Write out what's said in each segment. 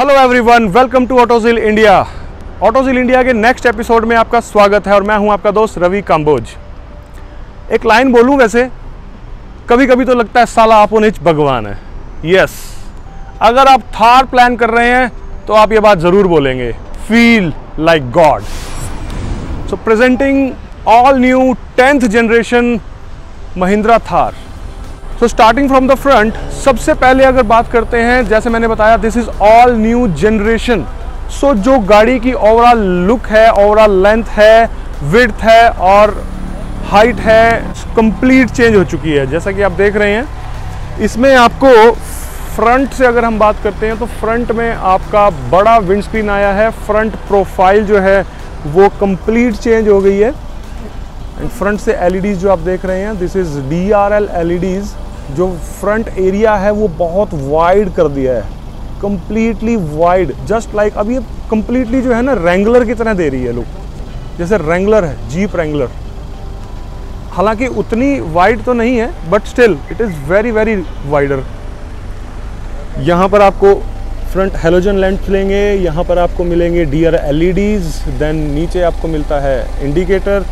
Hello everyone welcome to Autozil India Autozil India के next episode में आपका स्वागत है और मैं हूँ आपका दोस्त रवि काम्बोज एक लाइन बोलूँ वैसे कभी कभी तो लगता है साला आप भगवान है। यस अगर आप थार प्लान कर रहे हैं तो आप ये बात ज़रूर बोलेंगे। Feel like god so presenting all new tenth generation Mahindra Thar. So starting from the front सबसे पहले अगर बात करते हैं, जैसे मैंने बताया this is all new generation so जो गाड़ी की ओवरऑल लुक है ओवरऑल लेंथ है विड्थ है और हाइट है कंप्लीट चेंज हो चुकी है। जैसा कि आप देख रहे हैं, इसमें आपको फ्रंट से अगर हम बात करते हैं तो फ्रंट में आपका बड़ा विंड स्क्रीन आया है। फ्रंट प्रोफ़ाइल जो है, वो कंप्लीट चेंज हो गई है। एंड फ्रंट से एलईडीज जो आप देख रहे हैं this is D R L L जो फ्रंट एरिया है, वो बहुत वाइड कर दिया है। कम्प्लीटली वाइड जस्ट लाइक अब ये कम्प्लीटली जो है ना रेंगुलर की तरह दे रही है लुक जैसे रेंगुलर है जीप रेंगुलर हालाँकि उतनी वाइड तो नहीं है but still it is very very wider यहाँ पर आपको फ्रंट हेलोजन लैंड मिलेंगे यहाँ पर आपको मिलेंगे डी आर एल देन नीचे आपको मिलता है इंडिकेटर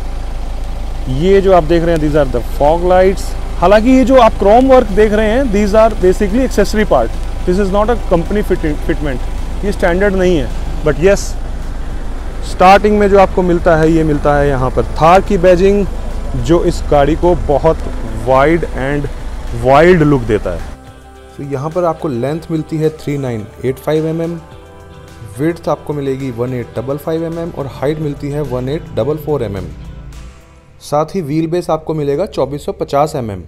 ये जो आप देख रहे हैं these are the fog lights हालाँकि ये जो आप क्रोम वर्क देख रहे हैं these are basically accessory part this is not a company fitment ये स्टैंडर्ड नहीं है. बट येस स्टार्टिंग में जो आपको मिलता है, ये मिलता है यहाँ पर. थार की बैजिंग जो इस गाड़ी को बहुत वाइड एंड वाइल्ड लुक देता है. तो यहाँ पर आपको लेंथ मिलती है three nine eight five m m width आपको मिलेगी one eight double five m m और हाइट मिलती है one eight double four m m साथ ही व्हील बेस आपको मिलेगा 2450 mm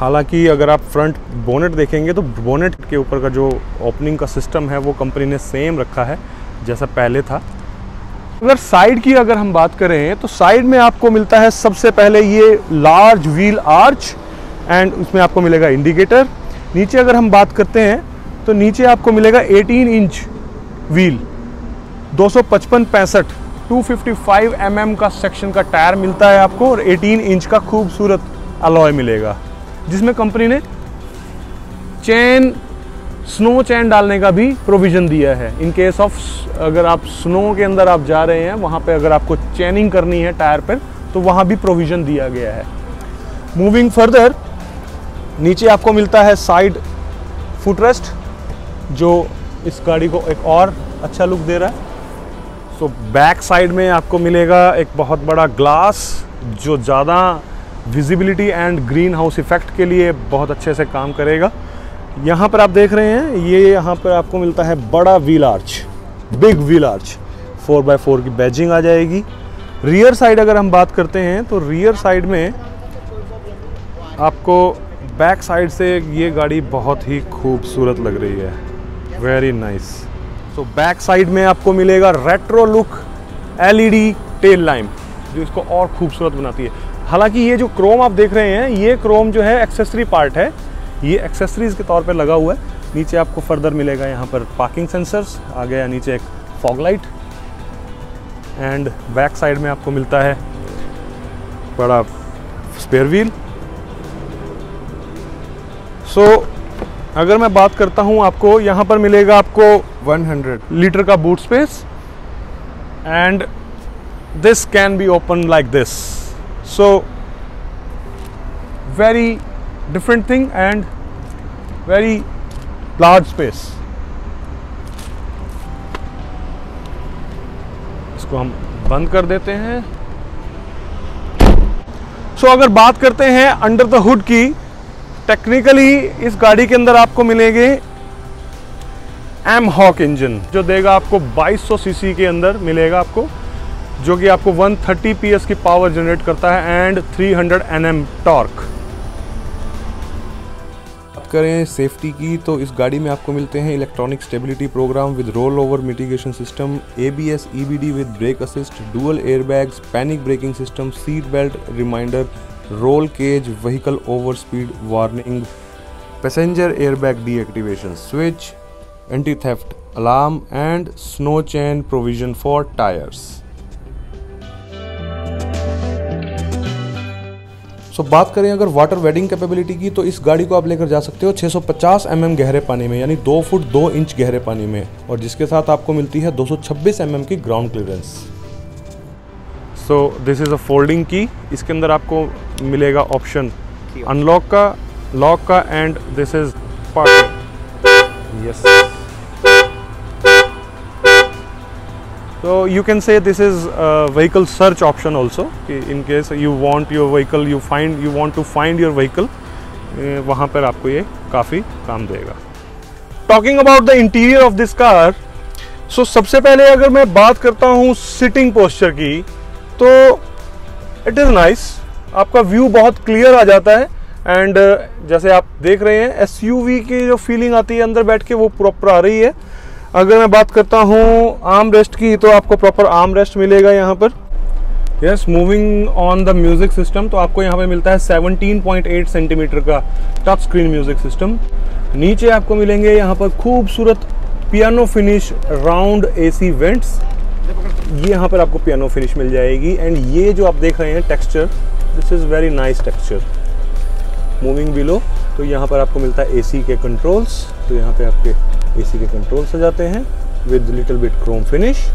हालाँकि अगर आप फ्रंट बोनेट देखेंगे तो बोनेट के ऊपर का जो ओपनिंग का सिस्टम है, वो कंपनी ने सेम रखा है, जैसा पहले था। अगर साइड की अगर हम बात करें तो साइड में आपको मिलता है सबसे पहले ये लार्ज व्हील आर्च एंड उसमें आपको मिलेगा इंडिकेटर नीचे अगर हम बात करते हैं तो नीचे आपको मिलेगा 18 इंच व्हील दो सौ 255 mm का सेक्शन का टायर मिलता है आपको और 18 इंच का खूबसूरत अलॉय मिलेगा, जिसमें कंपनी ने चैन, स्नो चैन डालने का भी प्रोविज़न दिया है। इन केस ऑफ़ अगर आप स्नो के अंदर आप जा रहे हैं, वहाँ पे अगर आपको चैनिंग करनी है टायर पर तो वहाँ भी प्रोविज़न दिया गया है। मूविंग फर्दर नीचे आपको मिलता है साइड फुटरेस्ट जो इस गाड़ी को एक और अच्छा लुक दे रहा है। सो बैक साइड में आपको मिलेगा एक बहुत बड़ा ग्लास जो ज़्यादा visibility and green house effect के लिए बहुत अच्छे से काम करेगा। यहाँ पर आप देख रहे हैं, ये यहाँ पर आपको मिलता है बड़ा wheel arch big wheel arch four by four की बैजिंग आ जाएगी। रियर साइड अगर हम बात करते हैं तो रियर साइड में आपको बैक साइड से ये गाड़ी बहुत ही खूबसूरत लग रही है। Very nice nice. So back side में आपको मिलेगा retro look LED tail lamp जो इसको और खूबसूरत बनाती है। हालाँकि ये जो क्रोम आप देख रहे हैं, ये क्रोम जो है एक्सेसरी पार्ट है। ये एक्सेसरीज के तौर पे लगा हुआ है। नीचे आपको फर्दर मिलेगा यहाँ पर पार्किंग सेंसर्स आ गया नीचे एक fog light and back side में आपको मिलता है बड़ा स्पेयर व्हील सो अगर मैं बात करता हूँ आपको यहाँ पर मिलेगा आपको 100 लीटर का boot space and this can be open like this so very different thing and very large space इसको हम बंद कर देते हैं। सो so, अगर बात करते हैं अंडर द हुड की टेक्निकली इस गाड़ी के अंदर आपको मिलेंगे एम हॉक इंजन जो देगा आपको 2200 सीसी के अंदर मिलेगा आपको, जो कि आपको 130 पीएस की पावर जनरेट करता है एंड 300 एनएम टॉर्क बात करें सेफ्टी की तो इस गाड़ी में आपको मिलते हैं electronic stability program with roll over mitigation system A B S E B D with brake assist dual airbags panic braking system seat belt reminder roll cage vehicle over speed warning passenger airbag deactivation switch anti theft alarm and snow chain provision for tyres so बात करें अगर water wedding capability की तो इस गाड़ी को आप लेकर जा सकते हो 650 सौ mm गहरे पानी में, यानी दो फुट दो इंच गहरे पानी में, और जिसके साथ आपको मिलती है 226 सौ mm की ground clearance so this is a folding की इसके अंदर आपको मिलेगा ऑप्शन। अनलॉक का लॉक का and this is part yes तो you can say this is vehicle search option also कि in case you want your vehicle you find you want to find your vehicle वहाँ पर आपको ये काफ़ी काम देगा। Talking about the interior of this car so सबसे पहले अगर मैं बात करता हूँ सिटिंग पोस्चर की तो इट इज़ नाइस आपका व्यू बहुत क्लियर आ जाता है। एंड जैसे आप देख रहे हैं एसयूवी की जो फीलिंग आती है अंदर बैठ के, वो प्रॉपर आ रही है। अगर मैं बात करता हूँ आर्म रेस्ट की तो आपको प्रॉपर आर्म रेस्ट मिलेगा यहाँ पर। Yes moving on the music system तो आपको यहाँ पे मिलता है 17.8 सेंटीमीटर का टच स्क्रीन म्यूज़िक सिस्टम नीचे आपको मिलेंगे यहाँ पर खूबसूरत piano finish round AC vents ये यहाँ पर आपको पियानो फिनिश मिल जाएगी। एंड ये जो आप देख रहे हैं texture this is very nice texture moving below तो यहाँ पर आपको मिलता है एसी के कंट्रोल्स तो यहाँ पे आपके एसी के कंट्रोल्स आ जाते हैं with little bit chrome finish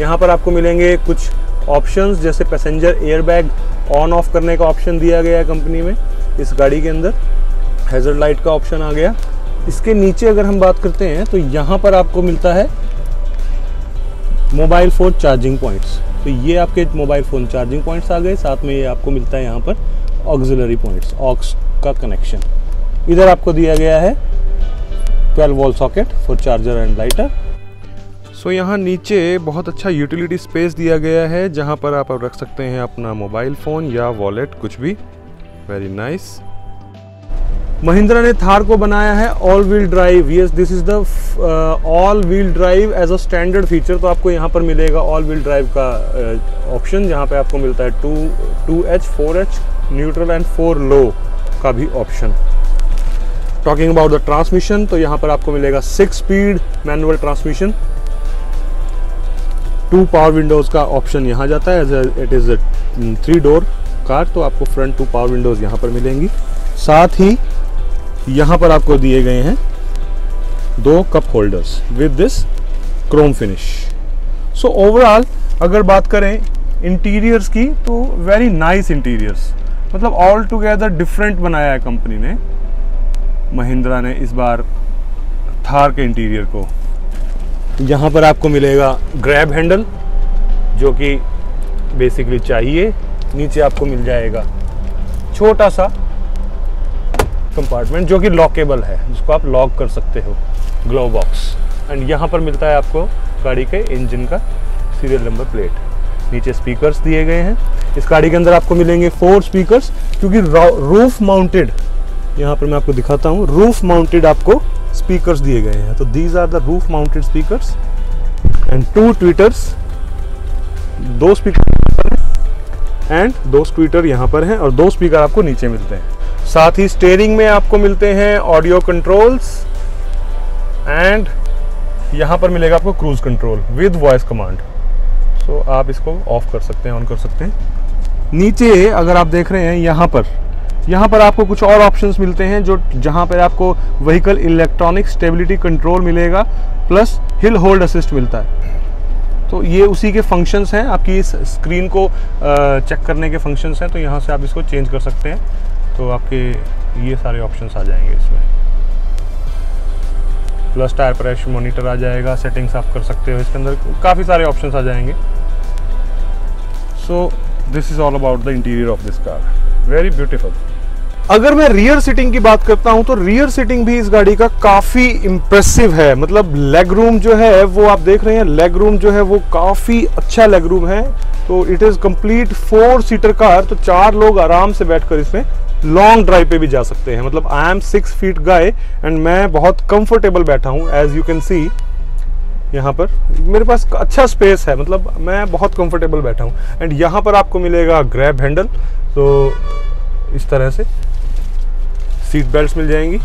यहाँ पर आपको मिलेंगे कुछ ऑप्शंस जैसे पैसेंजर एयरबैग ऑन ऑफ़ करने का ऑप्शन दिया गया है कंपनी में, इस गाड़ी के अंदर. हेजर लाइट का ऑप्शन आ गया. इसके नीचे अगर हम बात करते हैं तो यहाँ पर आपको मिलता है मोबाइल फ़ोन चार्जिंग पॉइंट्स तो ये आपके मोबाइल फ़ोन चार्जिंग पॉइंट्स आ गए, साथ में ये आपको मिलता है यहाँ पर ऑक्सिलरी पॉइंट्स ऑक्स का कनेक्शन इधर आपको दिया गया है 12 volt socket for charger and lighter so यहाँ नीचे बहुत अच्छा यूटिलिटी स्पेस दिया गया है, जहाँ पर आप रख सकते हैं अपना मोबाइल फ़ोन या वॉलेट कुछ भी। वेरी नाइस महिंद्रा ने थार को बनाया है all wheel drive yes this is the all wheel drive as a standard feature तो आपको यहाँ पर मिलेगा ऑल व्हील ड्राइव का ऑप्शन uh, जहाँ पे आपको मिलता है two two H four H neutral and four low का भी option talking about the transmission तो यहाँ पर आपको मिलेगा six speed manual transmission two power windows का ऑप्शन यहाँ जाता है it is three door car तो आपको फ्रंट टू पावर विंडोज़ यहाँ पर मिलेंगी. साथ ही यहाँ पर आपको दिए गए हैं दो cup holders with this chrome finish so overall अगर बात करें इंटीरियर्स की तो वेरी नाइस इंटीरियर्स मतलब ऑल टुगेदर डिफरेंट बनाया है कंपनी ने। महिंद्रा ने इस बार थार के इंटीरियर को। यहाँ पर आपको मिलेगा ग्रैब हैंडल जो कि बेसिकली चाहिए। नीचे आपको मिल जाएगा छोटा सा कंपार्टमेंट जो कि लॉकेबल है, जिसको आप लॉक कर सकते हो ग्लो बॉक्स एंड यहाँ पर मिलता है आपको गाड़ी के इंजन का सीरियल नंबर प्लेट नीचे स्पीकर्स दिए गए हैं। इस गाड़ी के अंदर आपको मिलेंगे फोर स्पीकर्स क्योंकि रूफ माउंटेड यहाँ पर मैं आपको दिखाता हूँ रूफ माउंटेड आपको स्पीकर्स दिए गए हैं। तो these are the roof mounted speakers and two tweeters दो स्पीकर एंड दो स्पीकर यहाँ पर हैं, और दो स्पीकर आपको नीचे मिलते हैं। साथ ही स्टेयरिंग में आपको मिलते हैं ऑडियो कंट्रोल्स एंड यहाँ पर मिलेगा आपको cruise control with voice command so आप इसको ऑफ़ कर सकते हैं ऑन कर सकते हैं। नीचे अगर आप देख रहे हैं यहाँ पर यहाँ पर आपको कुछ और ऑप्शंस मिलते हैं जो जहाँ पर आपको व्हीकल इलेक्ट्रॉनिक स्टेबिलिटी कंट्रोल मिलेगा प्लस हिल होल्ड असिस्ट मिलता है। तो ये उसी के फ़ंक्शंस हैं। आपकी इस स्क्रीन को चेक करने के फ़ंक्शंस हैं तो यहाँ से आप इसको चेंज कर सकते हैं। तो आपके ये सारे ऑप्शंस आ जाएँगे इसमें। प्लस टायर प्रेशर मॉनिटर आ जाएगा सेटिंग्स आप कर सकते हो इसके अंदर। काफ़ी सारे ऑप्शंस आ जाएँगे। So this is all about the interior of this car very beautiful अगर मैं रियर सीटिंग की बात करता हूँ तो रियर सीटिंग भी इस गाड़ी का काफ़ी इंप्रेसिव है। मतलब लेग रूम जो है, वो आप देख रहे हैं लेग रूम जो है, वो काफ़ी अच्छा लेग रूम है। तो it is complete four seater car तो चार लोग आराम से बैठकर इसमें लॉन्ग ड्राइव पे भी जा सकते हैं। मतलब I am six feet guy and मैं बहुत कंफर्टेबल बैठा हूँ एज यू कैन सी यहाँ पर। मेरे पास अच्छा स्पेस है मतलब मैं बहुत कंफर्टेबल बैठा हूँ। एंड यहाँ पर आपको मिलेगा ग्रैब हैंडल तो इस तरह से सीट बेल्ट मिल जाएँगी।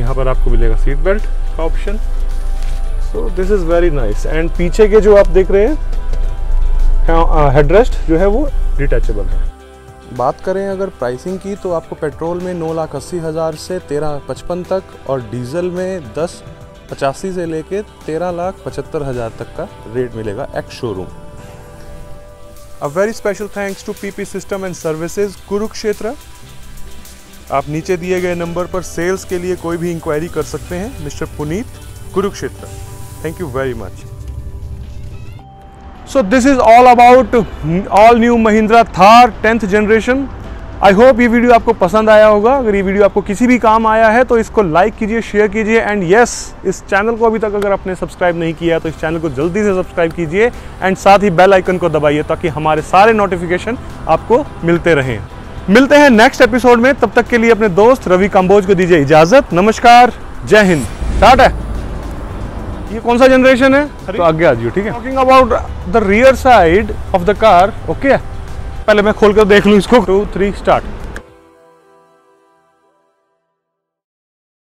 यहाँ पर आपको मिलेगा सीट बेल्ट का option so this is very nice and पीछे के जो आप देख रहे हैं हेडरेस्ट जो है वो डिटैचेबल है। बात करें अगर प्राइसिंग की तो आपको पेट्रोल में नौ लाख अस्सी हज़ार से तेरह पचपन तक और डीजल में दस पचासी से लेके तेरह लाख पचहत्तर हज़ार तक का रेट मिलेगा ex showroom a very special thanks to PP system and services Kurukshetra आप नीचे दिए गए नंबर पर सेल्स के लिए कोई भी इंक्वायरी कर सकते हैं, mister Puneet Kurukshetra thank you very much so this is all about all new Mahindra Thar tenth generation I hope ये वीडियो आपको पसंद आया होगा। अगर ये वीडियो आपको किसी भी काम आया है तो इसको लाइक कीजिए शेयर कीजिए एंड यस इस चैनल को अभी तक अगर आपने सब्सक्राइब नहीं किया तो इस चैनल को जल्दी से सब्सक्राइब कीजिए एंड साथ ही बेल आइकन को दबाइए, ताकि हमारे सारे नोटिफिकेशन आपको मिलते रहें। मिलते हैं नेक्स्ट एपिसोड में। तब तक के लिए अपने दोस्त रवि कंबोज को दीजिए इजाज़त। नमस्कार। जय हिंद। है ये कौन सा जनरेशन है? तो आगे आ जाइए ठीक है? Talking about the rear side of the car okay पहले मैं खोल कर देख लूँ इसको। To three start